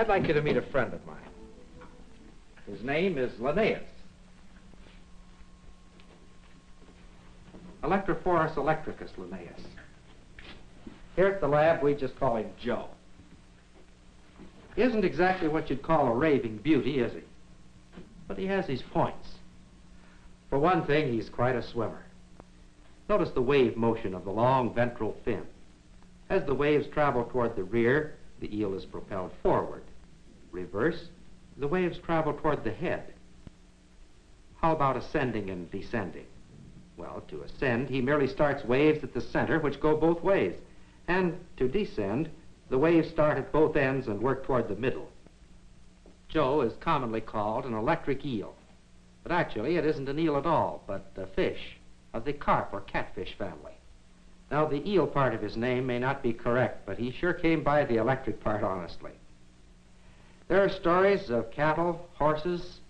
I'd like you to meet a friend of mine. His name is Linnaeus. Electrophorus electricus Linnaeus. Here at the lab, we just call him Joe. He isn't exactly what you'd call a raving beauty, is he? But he has his points. For one thing, he's quite a swimmer. Notice the wave motion of the long ventral fin. As the waves travel toward the rear, the eel is propelled forward. Reverse, the waves travel toward the head. How about ascending and descending? Well, to ascend, he merely starts waves at the center, which go both ways. And to descend, the waves start at both ends and work toward the middle. Joe is commonly called an electric eel. But actually, it isn't an eel at all, but a fish of the carp or catfish family. Now, the eel part of his name may not be correct, but he sure came by the electric part honestly. There are stories of cattle, horses,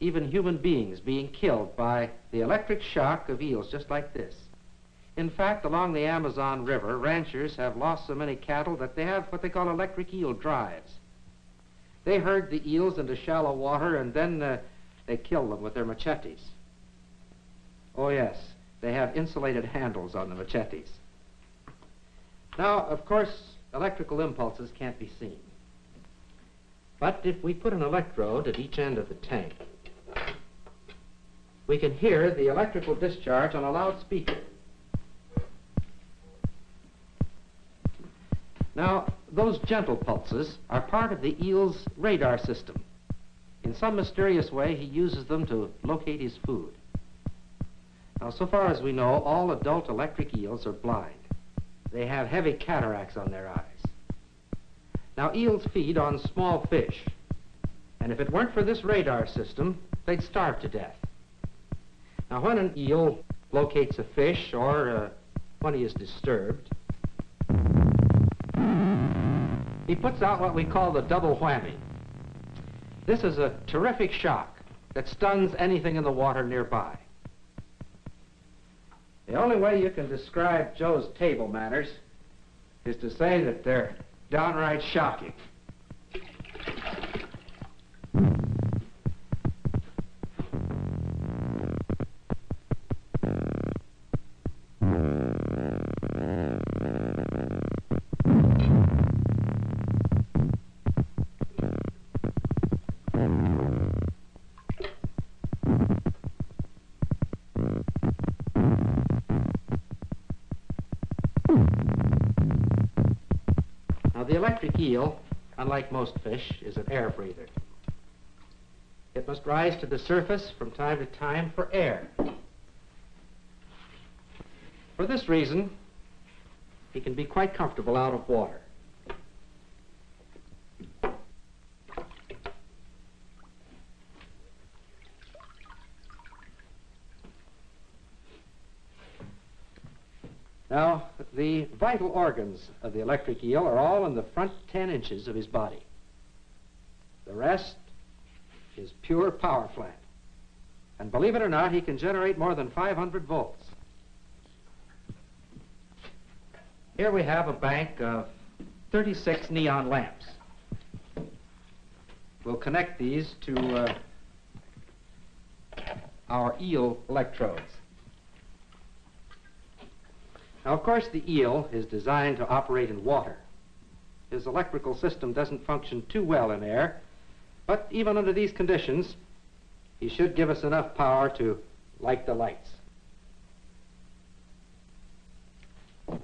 even human beings being killed by the electric shock of eels just like this. In fact, along the Amazon River, ranchers have lost so many cattle that they have what they call electric eel drives. They herd the eels into shallow water and then uh, they kill them with their machetes. Oh, yes, they have insulated handles on the machetes. Now, of course, electrical impulses can't be seen. But if we put an electrode at each end of the tank, we can hear the electrical discharge on a loudspeaker. Now, those gentle pulses are part of the eel's radar system. In some mysterious way, he uses them to locate his food. Now, so far as we know, all adult electric eels are blind. They have heavy cataracts on their eyes. Now, eels feed on small fish. And if it weren't for this radar system, they'd starve to death. Now, when an eel locates a fish or uh, when he is disturbed, he puts out what we call the double whammy. This is a terrific shock that stuns anything in the water nearby. The only way you can describe Joe's table manners is to say that they're downright shocking. Electric eel, unlike most fish, is an air breather. It must rise to the surface from time to time for air. For this reason, he can be quite comfortable out of water. Now, the vital organs of the electric eel are all in the front 10 inches of his body. The rest is pure power plant. And believe it or not, he can generate more than 500 volts. Here we have a bank of 36 neon lamps. We'll connect these to uh, our eel electrodes. Now, of course, the eel is designed to operate in water. His electrical system doesn't function too well in air, but even under these conditions, he should give us enough power to light the lights. For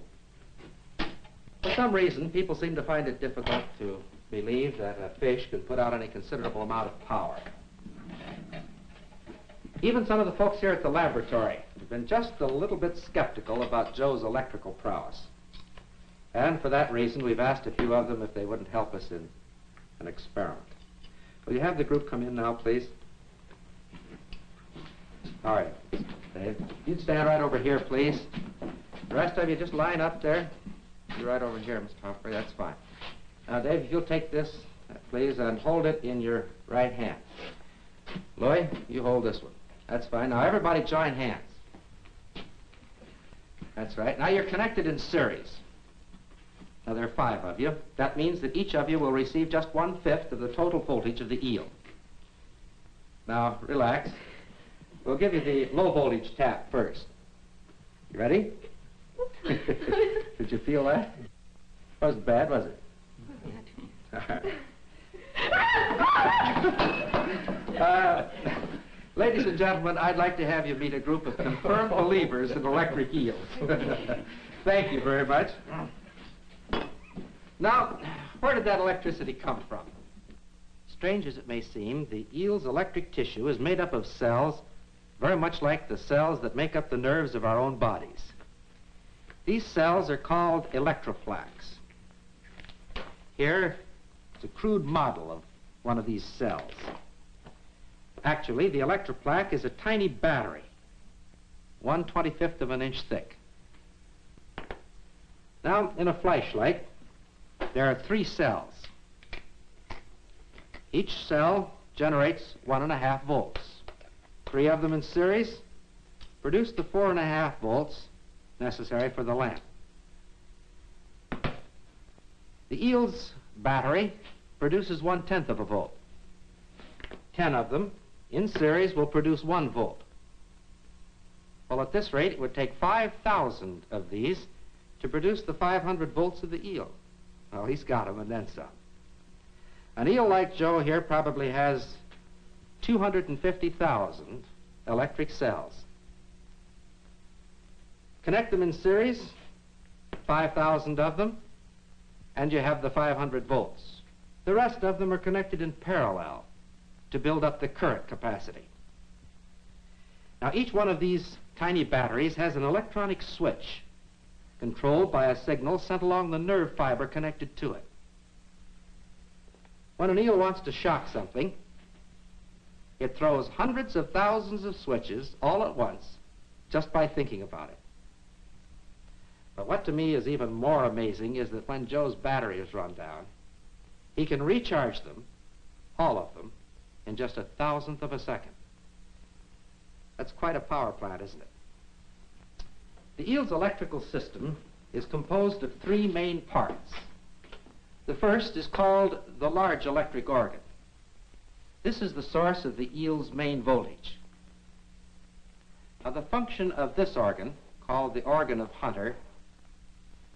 some reason, people seem to find it difficult to believe that a fish can put out any considerable amount of power. Even some of the folks here at the laboratory been just a little bit skeptical about Joe's electrical prowess. And for that reason, we've asked a few of them if they wouldn't help us in an experiment. Will you have the group come in now, please? All right, Dave. You'd stand right over here, please. The rest of you just line up there. You're right over here, Mr. Humphrey. That's fine. Now, Dave, if you'll take this, please, and hold it in your right hand. Louis, you hold this one. That's fine. Now, everybody join hands. That's right. Now, you're connected in series. Now, there are five of you. That means that each of you will receive just one-fifth of the total voltage of the eel. Now, relax. We'll give you the low voltage tap first. You ready? Did you feel that? Wasn't bad, was it? uh, ladies and gentlemen, I'd like to have you meet a group of confirmed believers in electric eels. Thank you very much. Now, where did that electricity come from? Strange as it may seem, the eel's electric tissue is made up of cells very much like the cells that make up the nerves of our own bodies. These cells are called electroplaques. Here is a crude model of one of these cells. Actually, the electroplaque is a tiny battery, 1 25th of an inch thick. Now, in a flashlight, there are three cells. Each cell generates one and a half volts. Three of them in series produce the four and a half volts necessary for the lamp. The eel's battery produces one-tenth of a volt. Ten of them in series will produce one volt. Well, at this rate, it would take 5,000 of these to produce the 500 volts of the eel. Well, he's got them and then some. An eel like Joe here probably has 250,000 electric cells. Connect them in series, 5,000 of them, and you have the 500 volts. The rest of them are connected in parallel to build up the current capacity. Now, each one of these tiny batteries has an electronic switch controlled by a signal sent along the nerve fiber connected to it. When an eel wants to shock something, it throws hundreds of thousands of switches all at once just by thinking about it. But what to me is even more amazing is that when Joe's battery is run down, he can recharge them, all of them, in just a thousandth of a second. That's quite a power plant, isn't it? The eel's electrical system is composed of three main parts. The first is called the large electric organ. This is the source of the eel's main voltage. Now, the function of this organ, called the organ of Hunter,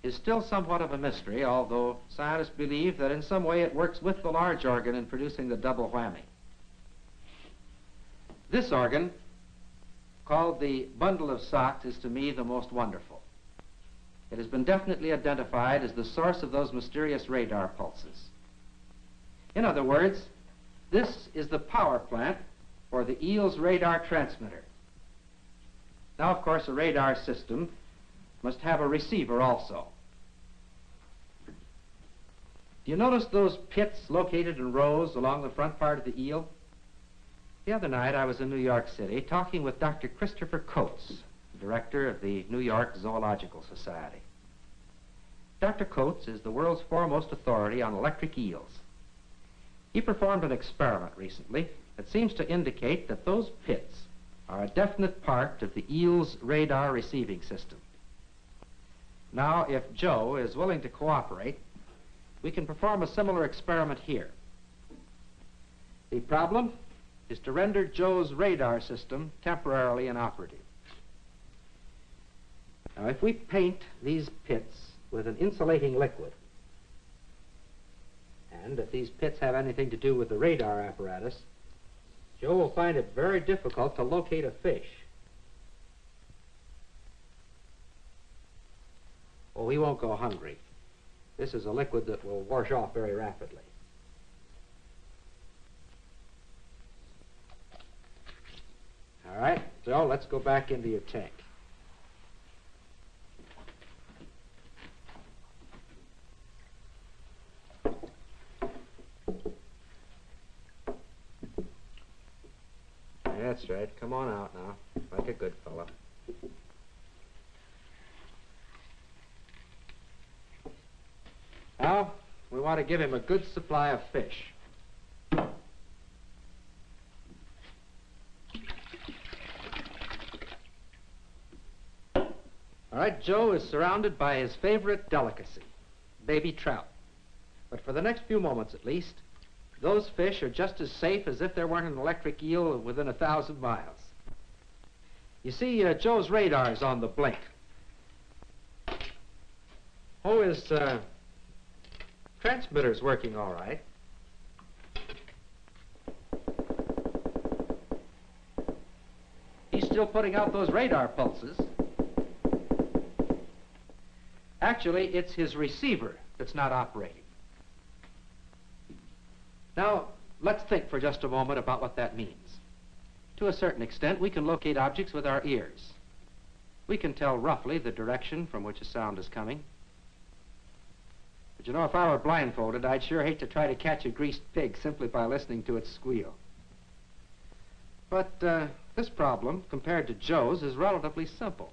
is still somewhat of a mystery, although scientists believe that in some way it works with the large organ in producing the double whammy. This organ, called the bundle of Sachs, is to me the most wonderful. It has been definitely identified as the source of those mysterious radar pulses. In other words, this is the power plant for the EELS radar transmitter. Now, of course, a radar system must have a receiver also. Do you notice those pits located in rows along the front part of the eel? The other night I was in New York City talking with Dr. Christopher Coates, director of the New York Zoological Society. Dr. Coates is the world's foremost authority on electric eels. He performed an experiment recently that seems to indicate that those pits are a definite part of the eel's radar receiving system. Now, if Joe is willing to cooperate, we can perform a similar experiment here. The problem is to render Joe's radar system temporarily inoperative. Now, if we paint these pits with an insulating liquid, and if these pits have anything to do with the radar apparatus, Joe will find it very difficult to locate a fish. Oh, he won't go hungry. This is a liquid that will wash off very rapidly. All right, Joe, let's go back into your tank. That's right. Come on out now, like a good fellow. Now, we want to give him a good supply of fish. All right, Joe is surrounded by his favorite delicacy, baby trout. But for the next few moments at least, those fish are just as safe as if there weren't an electric eel within a thousand miles. You see, uh, Joe's is on the blink. Oh, his uh, transmitter's working all right. He's still putting out those radar pulses. Actually, it's his receiver that's not operating. Now, let's think for just a moment about what that means. To a certain extent, we can locate objects with our ears. We can tell roughly the direction from which a sound is coming. But you know, if I were blindfolded, I'd sure hate to try to catch a greased pig simply by listening to its squeal. But uh, this problem, compared to Joe's, is relatively simple.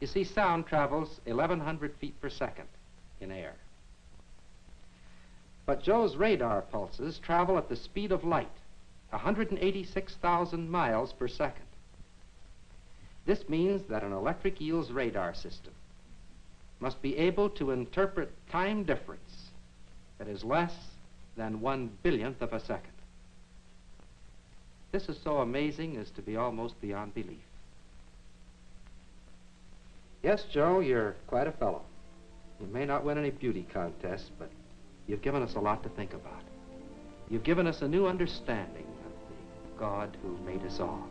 You see, sound travels 1,100 feet per second in air. But Joe's radar pulses travel at the speed of light, 186,000 miles per second. This means that an electric eel's radar system must be able to interpret time difference that is less than one billionth of a second. This is so amazing as to be almost beyond belief. Yes, Joe, you're quite a fellow. You may not win any beauty contests, but you've given us a lot to think about. You've given us a new understanding of the God who made us all.